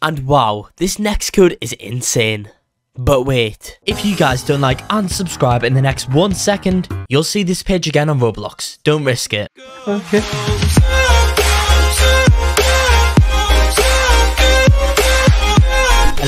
And wow, this next code is insane. But wait, if you guys don't like and subscribe in the next one second, you'll see this page again on Roblox. Don't risk it. Okay.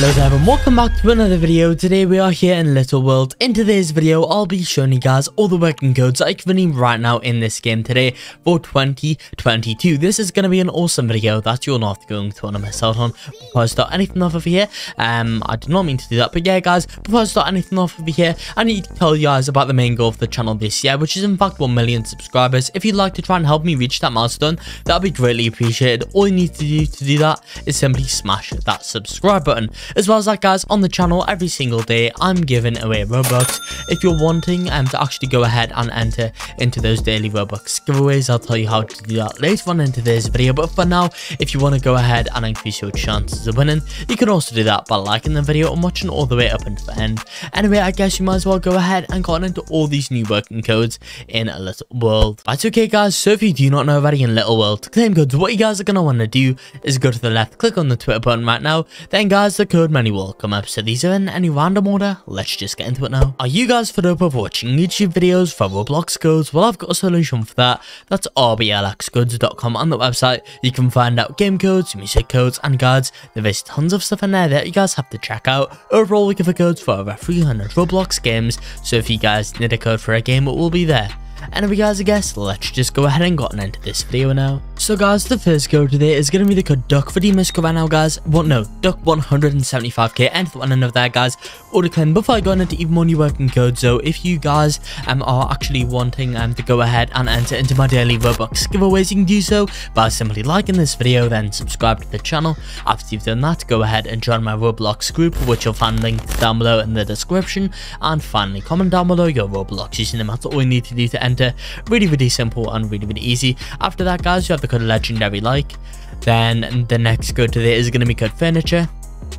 Hello there and welcome back to another video. Today we are here in Little World. In today's video, I'll be showing you guys all the working codes I can need right now in this game today for 2022. This is going to be an awesome video that you're not going to want to miss out on. Before I start anything off over here, um, I did not mean to do that, but yeah guys, before I start anything off over here, I need to tell you guys about the main goal of the channel this year, which is in fact 1 million subscribers. If you'd like to try and help me reach that milestone, that'd be greatly appreciated. All you need to do to do that is simply smash that subscribe button. As well as that guys, on the channel every single day I'm giving away Robux. If you're wanting um, to actually go ahead and enter into those daily Robux giveaways, I'll tell you how to do that later on in today's video. But for now, if you want to go ahead and increase your chances of winning, you can also do that by liking the video and watching all the way up until the end. Anyway, I guess you might as well go ahead and get into all these new working codes in a Little World. That's okay guys, so if you do not know already in Little World to claim codes, what you guys are going to want to do is go to the left, click on the Twitter button right now, then guys, the code menu will come up. So these are in any random order. Let's just get into it now. Are you guys fed up of watching YouTube videos for Roblox codes? Well, I've got a solution for that. That's rblxcodes.com on the website. You can find out game codes, music codes, and guides. There is tons of stuff in there that you guys have to check out. Overall, we give a codes for over 300 Roblox games. So if you guys need a code for a game, it will be there. Anyway guys, I guess let's just go ahead and get into this video now. So guys, the first code today is going to be the code duck for the now guys. What no, duck 175k and one end of that guys. Or claim before I go into even more new working codes so if you guys um, are actually wanting um, to go ahead and enter into my daily Robux giveaways, you can do so by simply liking this video, then subscribe to the channel. After you've done that, go ahead and join my Roblox group, which you'll find linked down below in the description. And finally, comment down below your Roblox username. That's all you need to do to enter. Really, really simple and really, really easy. After that, guys, you have the code legendary like. Then the next good today is going to be good furniture.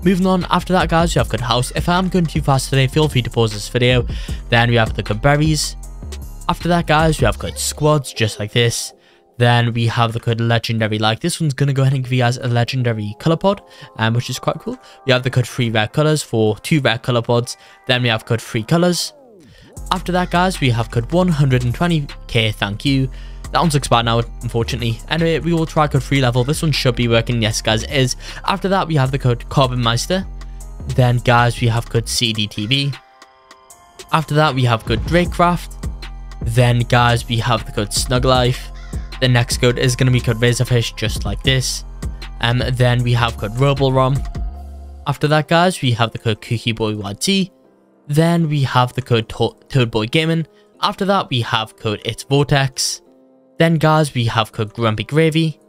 Moving on, after that guys, you have good house. If I am going too fast today, feel free to pause this video. Then we have the good berries. After that guys, we have good squads, just like this. Then we have the good legendary like. This one's going to go ahead and give you guys a legendary color pod, um, which is quite cool. We have the code three rare colors for two rare color pods. Then we have code three colors. After that guys, we have code 120k thank you. That one's expired now, unfortunately. Anyway, we will try code 3 level. This one should be working. Yes, guys, it is. After that, we have the code Carbon Meister. Then, guys, we have code CDTV. After that, we have code Drakecraft. Then, guys, we have the code Snug Life. The next code is going to be code Razorfish, just like this. Um, then we have code RoboRom. After that, guys, we have the code CookieBoyYT. Then we have the code to Toadboy Gaming. After that, we have code It's Vortex. Then, guys, we have code Grumpy Gravy.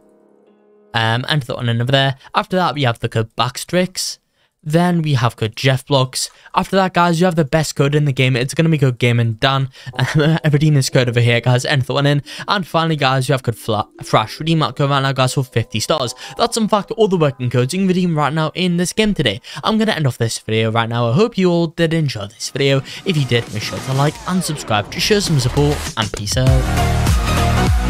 Um, and the one over there. After that, we have the code Backstrix. Then we have code Jeff Blocks. After that, guys, you have the best code in the game. It's going to be code Gaming Dan. I redeem this code over here, guys. Enter one in. And finally, guys, you have code Fla Fresh. Redeem that code right now, guys, for 50 stars. That's, in fact, all the working codes you can redeem right now in this game today. I'm going to end off this video right now. I hope you all did enjoy this video. If you did, make sure to like and subscribe to show some support. And peace out.